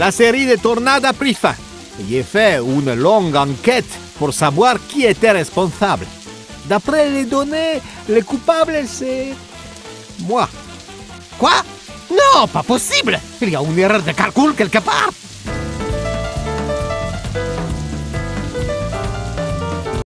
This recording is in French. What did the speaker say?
la série de tornades a pris fin. J'ai fait une longue enquête pour savoir qui était responsable. D'après les données, le coupable, c'est... moi. Quoi? Non, pas possible Il y a une erreur de calcul quelque part